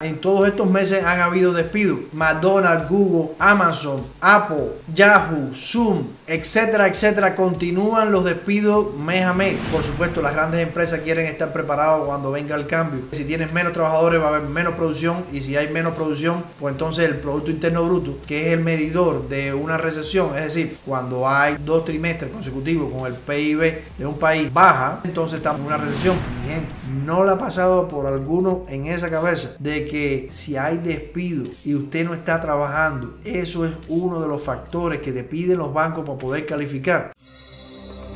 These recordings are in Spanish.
En todos estos meses han habido despidos. McDonald's, Google, Amazon, Apple, Yahoo, Zoom, etcétera, etcétera. Continúan los despidos mes a mes. Por supuesto, las grandes empresas quieren estar preparados cuando venga el cambio. Si tienes menos trabajadores va a haber menos producción y si hay menos producción, pues entonces el Producto Interno Bruto, que es el medidor de una recesión, es decir, cuando hay dos trimestres consecutivos con el PIB de un país baja, entonces estamos en una recesión. no la ha pasado por alguno en esa cabeza de si hay despido y usted no está trabajando, eso es uno de los factores que te piden los bancos para poder calificar.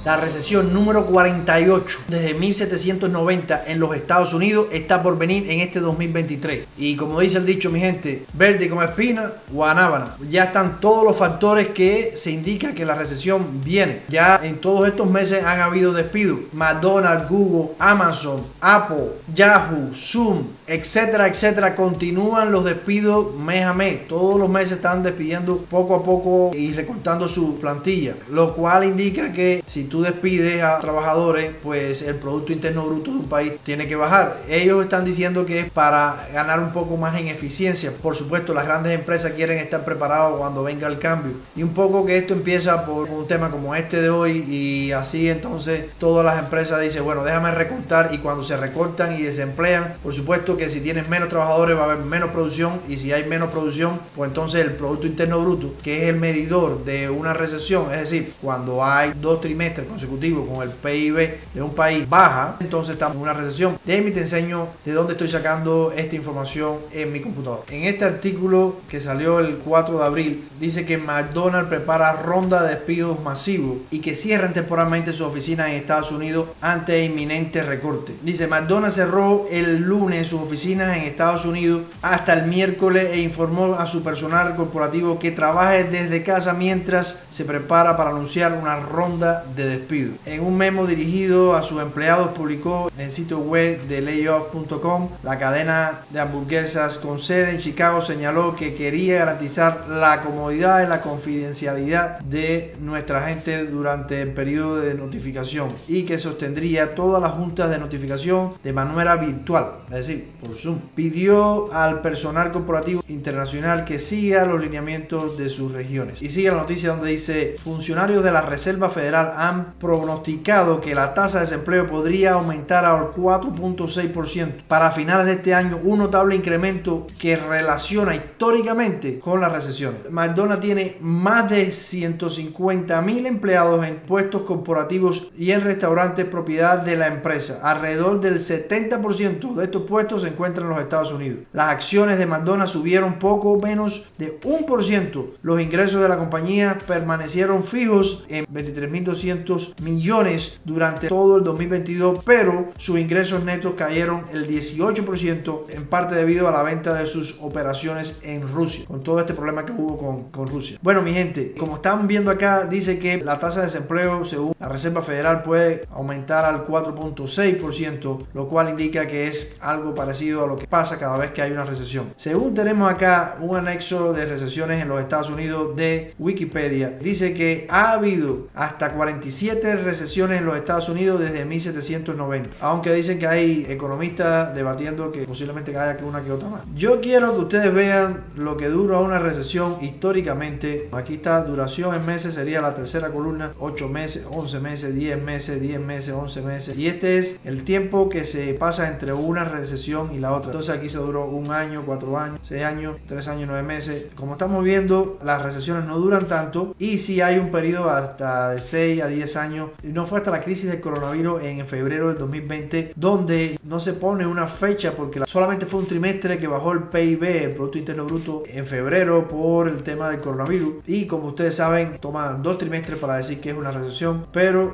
La recesión número 48 desde 1790 en los Estados Unidos está por venir en este 2023. Y como dice el dicho, mi gente, verde como espina, guanábana. Ya están todos los factores que se indican que la recesión viene. Ya en todos estos meses han habido despidos. McDonald's, Google, Amazon, Apple, Yahoo, Zoom, etcétera, etcétera. Continúan los despidos mes a mes. Todos los meses están despidiendo poco a poco y recortando su plantilla. Lo cual indica que si tú despides a trabajadores, pues el Producto Interno Bruto de un país tiene que bajar. Ellos están diciendo que es para ganar un poco más en eficiencia. Por supuesto, las grandes empresas quieren estar preparados cuando venga el cambio. Y un poco que esto empieza por un tema como este de hoy y así entonces todas las empresas dicen, bueno, déjame recortar y cuando se recortan y desemplean, por supuesto que si tienes menos trabajadores va a haber menos producción y si hay menos producción, pues entonces el Producto Interno Bruto, que es el medidor de una recesión, es decir, cuando hay dos trimestres consecutivo con el PIB de un país baja, entonces estamos en una recesión. Déjame te enseño de dónde estoy sacando esta información en mi computador. En este artículo que salió el 4 de abril, dice que McDonald's prepara ronda de despidos masivos y que cierran temporalmente su oficina en Estados Unidos ante inminente recorte. Dice, McDonald's cerró el lunes sus oficinas en Estados Unidos hasta el miércoles e informó a su personal corporativo que trabaje desde casa mientras se prepara para anunciar una ronda de despido. En un memo dirigido a sus empleados publicó en el sitio web de layoff.com, la cadena de hamburguesas con sede en Chicago señaló que quería garantizar la comodidad y la confidencialidad de nuestra gente durante el periodo de notificación y que sostendría todas las juntas de notificación de manera virtual, es decir, por Zoom. Pidió al personal corporativo internacional que siga los lineamientos de sus regiones. Y sigue la noticia donde dice, funcionarios de la Reserva Federal han pronosticado que la tasa de desempleo podría aumentar al 4.6% para finales de este año, un notable incremento que relaciona históricamente con la recesión. McDonald's tiene más de 150 mil empleados en puestos corporativos y en restaurantes propiedad de la empresa. Alrededor del 70% de estos puestos se encuentran en los Estados Unidos. Las acciones de McDonald's subieron poco menos de 1%. Los ingresos de la compañía permanecieron fijos en 23.200 millones durante todo el 2022, pero sus ingresos netos cayeron el 18% en parte debido a la venta de sus operaciones en Rusia, con todo este problema que hubo con, con Rusia. Bueno, mi gente, como están viendo acá, dice que la tasa de desempleo según la Reserva Federal puede aumentar al 4.6%, lo cual indica que es algo parecido a lo que pasa cada vez que hay una recesión. Según tenemos acá un anexo de recesiones en los Estados Unidos de Wikipedia, dice que ha habido hasta 45 recesiones en los Estados Unidos desde 1790. Aunque dicen que hay economistas debatiendo que posiblemente haya una que otra más. Yo quiero que ustedes vean lo que dura una recesión históricamente. Aquí está, duración en meses sería la tercera columna, 8 meses, 11 meses, 10 meses, 10 meses, 11 meses. Y este es el tiempo que se pasa entre una recesión y la otra. Entonces aquí se duró un año, 4 años, 6 años, 3 años, 9 meses. Como estamos viendo, las recesiones no duran tanto y si hay un periodo hasta de 6 a 10 años. No fue hasta la crisis del coronavirus en febrero del 2020 donde no se pone una fecha porque solamente fue un trimestre que bajó el PIB, el Producto Interno Bruto, en febrero por el tema del coronavirus. Y como ustedes saben, toma dos trimestres para decir que es una recesión,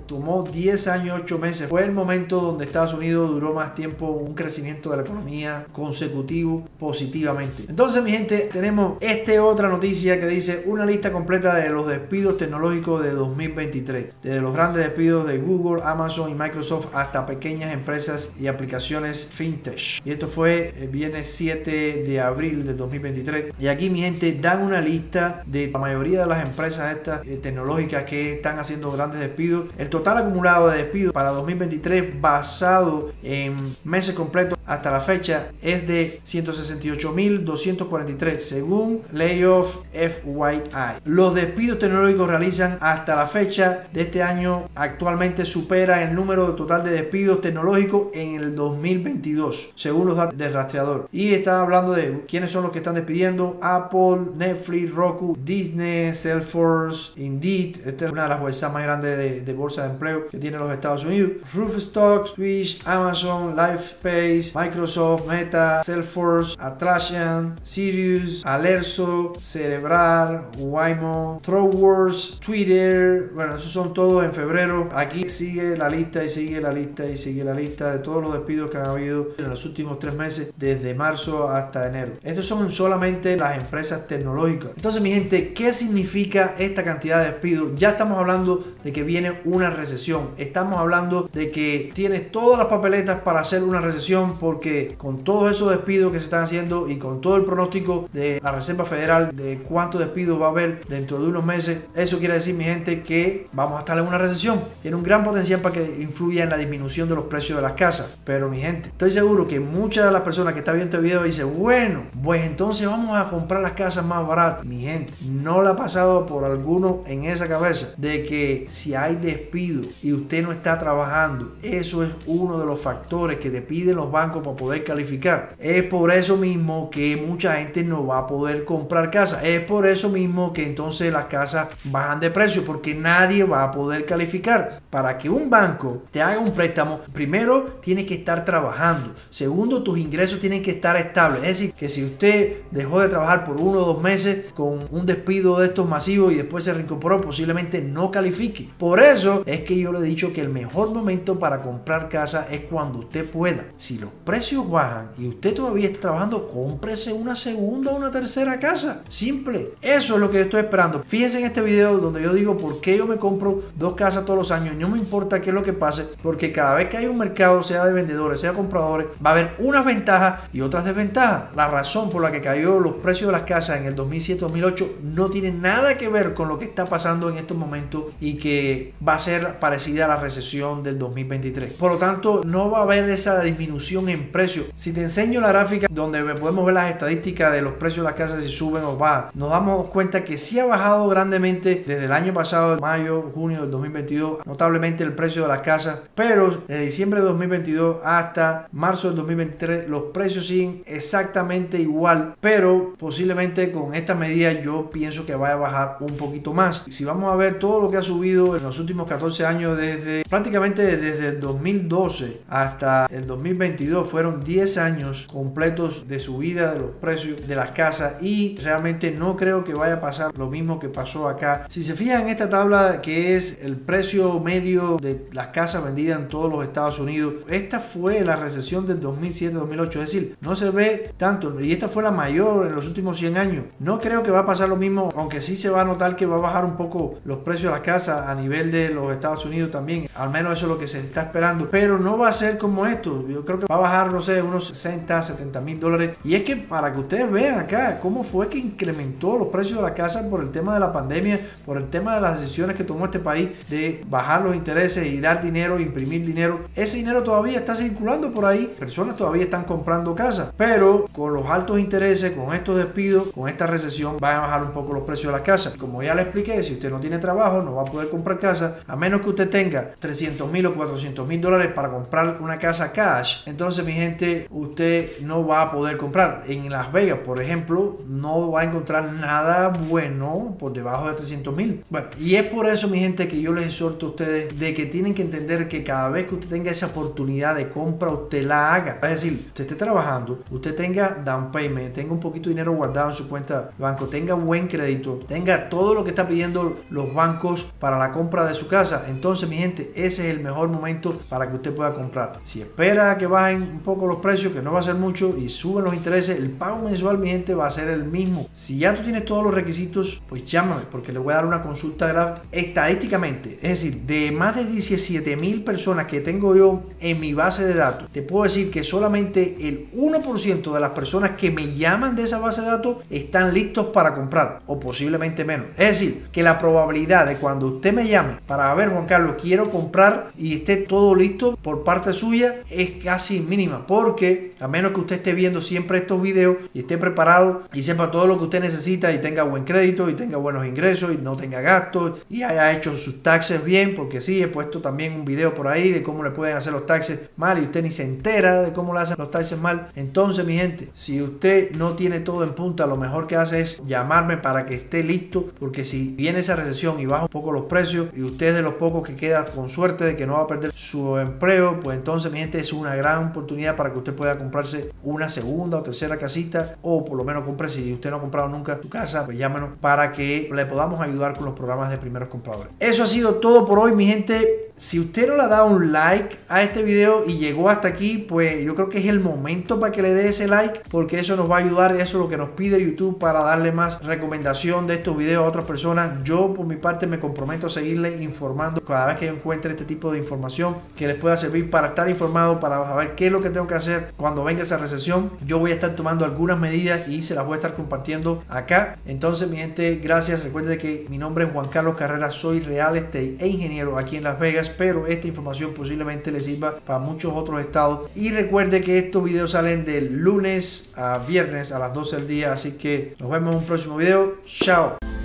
tomó 10 años, 8 meses. Fue el momento donde Estados Unidos duró más tiempo un crecimiento de la economía consecutivo positivamente. Entonces, mi gente, tenemos esta otra noticia que dice una lista completa de los despidos tecnológicos de 2023. De los grandes despidos de Google, Amazon y Microsoft hasta pequeñas empresas y aplicaciones fintech. Y esto fue el viernes 7 de abril de 2023. Y aquí mi gente dan una lista de la mayoría de las empresas estas eh, tecnológicas que están haciendo grandes despidos. El total acumulado de despidos para 2023 basado en meses completos hasta la fecha es de 168.243 según Layoff FYI. Los despidos tecnológicos realizan hasta la fecha de este año actualmente supera el número total de despidos tecnológicos en el 2022 según los datos del rastreador. Y está hablando de quiénes son los que están despidiendo Apple, Netflix, Roku, Disney, Salesforce, Indeed. Esta es una de las bolsas más grandes de, bolsa de empleo que tiene los Estados Unidos. Roofstock, Twitch, Amazon, LifeSpace, Microsoft, Meta, Salesforce, Atlassian, Sirius, Alerso, Cerebral, Waymo, Throwwords, Twitter. Bueno, esos son todos en febrero. Aquí sigue la lista y sigue la lista y sigue la lista de todos los despidos que han habido en los últimos tres meses, desde marzo hasta enero. Estos son solamente las empresas tecnológicas. Entonces, mi gente, ¿qué significa esta cantidad de despidos? Ya estamos hablando de que viene una recesión. Estamos hablando de que tienes todas las papeletas para hacer una recesión porque con todos esos despidos que se están haciendo y con todo el pronóstico de la Reserva Federal de cuántos despidos va a haber dentro de unos meses, eso quiere decir, mi gente, que vamos a estar en una recesión. Tiene un gran potencial para que influya en la disminución de los precios de las casas. Pero, mi gente, estoy seguro que muchas de las personas que están viendo este video dicen, bueno, pues entonces vamos a comprar las casas más baratas. Mi gente, no la ha pasado por alguno en esa cabeza de que si hay despido y usted no está trabajando, eso es uno de los factores que te piden los bancos para poder calificar. Es por eso mismo que mucha gente no va a poder comprar casa. Es por eso mismo que entonces las casas bajan de precio porque nadie va a poder calificar. Para que un banco te haga un préstamo, primero tiene que estar trabajando. Segundo, tus ingresos tienen que estar estables. Es decir, que si usted dejó de trabajar por uno o dos meses con un despido de estos masivos y después se reincorporó, posiblemente no califique. Por eso es que yo le he dicho que el mejor momento para comprar casa es cuando usted pueda. Si los precios bajan y usted todavía está trabajando, cómprese una segunda o una tercera casa. Simple. Eso es lo que estoy esperando. Fíjense en este video donde yo digo por qué yo me compro dos casas todos los años. No me importa qué es lo que pase, porque cada vez que hay un mercado, sea de vendedores, sea compradores, va a haber unas ventajas y otras desventajas. La razón por la que cayó los precios de las casas en el 2007-2008 no tiene nada que ver con lo que está pasando en estos momentos y que va a ser parecida a la recesión del 2023. Por lo tanto, no va a haber esa disminución en precio. Si te enseño la gráfica donde podemos ver las estadísticas de los precios de las casas si suben o bajan, nos damos cuenta que sí ha bajado grandemente desde el año pasado, mayo, junio del 2022, notablemente el precio de las casas, pero de diciembre de 2022 hasta marzo del 2023 los precios siguen exactamente igual, pero posiblemente con esta medida yo pienso que vaya a bajar un poquito más. Si vamos a ver todo lo que ha subido en los últimos 14 años desde prácticamente desde el 2012 hasta el 2022 fueron 10 años completos de subida de los precios de las casas y realmente no creo que vaya a pasar lo mismo que pasó acá. Si se fijan en esta tabla que es el precio medio de las casas vendidas en todos los Estados Unidos, esta fue la recesión del 2007-2008, es decir, no se ve tanto y esta fue la mayor en los últimos 100 años. No creo que va a pasar lo mismo, aunque sí se va a notar que va a bajar un poco los precios de las casas a nivel de los Estados Unidos también, al menos eso es lo que se está esperando, pero no va a ser como esto, yo creo que va a bajar, no sé, unos 60, 70 mil dólares. Y es que para que ustedes vean acá cómo fue que incrementó los precios de la casa por el tema de la pandemia, por el tema de las decisiones que tomó este país de bajar los intereses y dar dinero, imprimir dinero, ese dinero todavía está circulando por ahí, personas todavía están comprando casas, pero con los altos intereses, con estos despidos, con esta recesión, van a bajar un poco los precios de las casas. Como ya le expliqué, si usted no tiene trabajo, no va a poder comprar casa, a menos que usted tenga 300 mil o 400 mil dólares para comprar una casa cash, entonces mi gente, usted no va a poder comprar. En Las Vegas, por ejemplo, no va a encontrar nada bueno por debajo de 300 mil. Bueno, y es por eso, mi gente, que yo les exhorto a ustedes de que tienen que entender que cada vez que usted tenga esa oportunidad de compra, usted la haga. Es decir, usted esté trabajando, usted tenga down payment, tenga un poquito de dinero guardado en su cuenta de banco, tenga buen crédito, tenga todo lo que está pidiendo los bancos para la compra de su casa. Entonces, mi gente, ese es el mejor momento para que usted pueda comprar. Si espera que bajen un poco los precios, que no va a ser mucho, y suben los intereses, el pago mensual, mi gente, va a ser el mismo. Si ya tú tienes todos los requisitos, pues llámame, porque le voy a dar una consulta gratis estadísticamente. Es decir, de más de 17 mil personas que tengo yo en mi base de datos, te puedo decir que solamente el 1% de las personas que me llaman de esa base de datos están listos para comprar, o posiblemente menos. Es decir, que la probabilidad de cuando usted me llame para ver, Juan Carlos, quiero comprar y esté todo listo por parte suya, es casi mínimo porque a menos que usted esté viendo siempre estos videos y esté preparado y sepa todo lo que usted necesita y tenga buen crédito y tenga buenos ingresos y no tenga gastos y haya hecho sus taxes bien, porque sí, he puesto también un video por ahí de cómo le pueden hacer los taxes mal y usted ni se entera de cómo le hacen los taxes mal. Entonces, mi gente, si usted no tiene todo en punta, lo mejor que hace es llamarme para que esté listo, porque si viene esa recesión y baja un poco los precios y usted es de los pocos que queda con suerte de que no va a perder su empleo, pues entonces mi gente es una gran oportunidad para que usted pueda comprarse una segunda o tercera casita o por lo menos compre si usted no ha comprado nunca su casa, pues llámenos para que le podamos ayudar con los programas de primeros compradores. Eso ha sido todo por hoy mi gente. Si usted no le ha dado un like a este video y llegó hasta aquí, pues yo creo que es el momento para que le dé ese like, porque eso nos va a ayudar, eso es lo que nos pide YouTube para darle más recomendación de estos videos a otras personas. Yo por mi parte me comprometo a seguirle informando cada vez que encuentre este tipo de información que les pueda servir para estar informado, para saber qué es lo que tengo que hacer cuando venga esa recesión. Yo voy a estar tomando algunas medidas y se las voy a estar compartiendo acá. Entonces mi gente, gracias. Recuerden que mi nombre es Juan Carlos Carrera, soy real estate e ingeniero aquí en Las Vegas pero esta información posiblemente le sirva para muchos otros estados. Y recuerde que estos videos salen de lunes a viernes a las 12 del día, así que nos vemos en un próximo video. Chao.